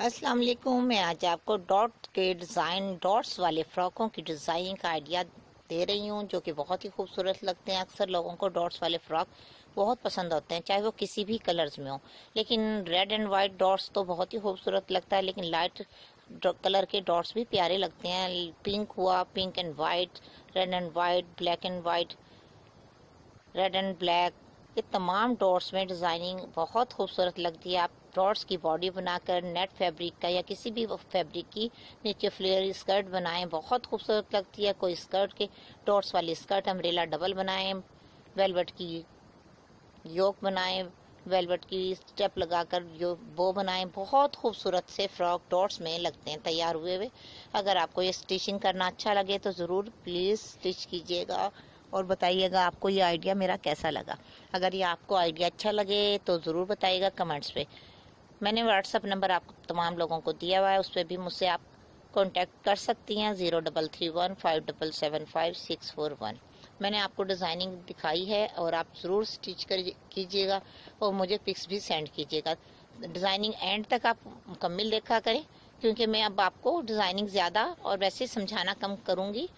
अस्सलाम वालेकुम मैं आज आपको डॉट के डिज़ाइन, डॉट्स वाले फ्रॉकों की डिज़ाइनिंग का आइडिया दे रही हूँ, जो कि बहुत ही खूबसूरत लगते हैं। अक्सर लोगों को डॉट्स वाले फ्रॉक बहुत पसंद होते हैं, चाहे वो किसी भी कलर्स में हो। लेकिन रेड एंड वाइट डॉट्स तो बहुत ही खूबसूरत लगता है, लेकिन लाइट कलर के डॉट्स भी प्यारे लगते हैं। पिंक हुआ, pink and white, red and white, black and white, red and black, ये तमाम डॉट्स में डिज़ाइनिंग बहुत खूबसूरत लगती है। आप डॉट्स की बॉडी बनाकर नेट फैब्रिक का या किसी भी फैब्रिक की नीचे फ्लेयर स्कर्ट बनाएँ। बहुत खूबसूरत लगती है। कोई स्कर्ट के डॉट्स वाली स्कर्ट अम्ब्रेला डबल बनाएँ। वेलवेट की योक बनाएँ। वेलवेट की स्टेप लगाकर जो बो बनाएँ। बहुत खूबसूरत से फ्रॉक डॉट्स में लगते हैं। तैयार हुए हुए। अगर आपको ये स्टिचिंग करना अच्छा लगे तो ज़रूर प्लीज़ स्टिच कीजिएगा और बताइएगा आपको ये आइडिया मेरा कैसा लगा। अगर ये आपको आइडिया अच्छा लगे तो ज़रूर बताइएगा कमेंट्स पे मैंने व्हाट्सअप नंबर आप तमाम लोगों को दिया हुआ है, उस पर भी मुझसे आप कांटेक्ट कर सकती हैं zero double three one five double seven five six four one मैंने आपको डिज़ाइनिंग दिखाई है और आप ज़रूर स्टिच कर कीजिएगा और मुझे पिक्स भी सेंड कीजिएगा। डिज़ाइनिंग एंड तक आप मुकम्मल देखा करें, क्योंकि मैं अब आपको डिज़ाइनिंग ज़्यादा और वैसे समझाना कम करूँगी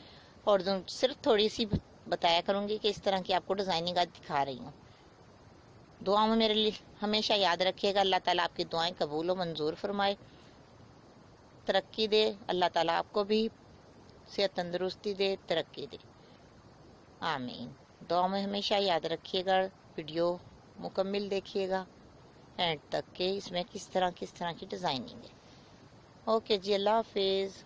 और सिर्फ़ थोड़ी सी बताया करूँगी कि इस तरह की आपको डिज़ाइनिंग आज दिखा रही हूँ। दुआ में मेरे लिए हमेशा याद रखिएगा। अल्लाह ताला आपकी दुआएँ कबूल व मंजूर फरमाए। तरक्की दे। अल्लाह ताला आपको भी सेहत तंदरुस्ती दे, तरक्की दे। आमीन। दुआ में हमेशा याद रखिएगा। वीडियो मुकम्मल देखिएगा। एंड तक के इसमें किस तरह किस तरह की डिज़ाइनिंग है। ओके जी, अल्लाह हाफिज़।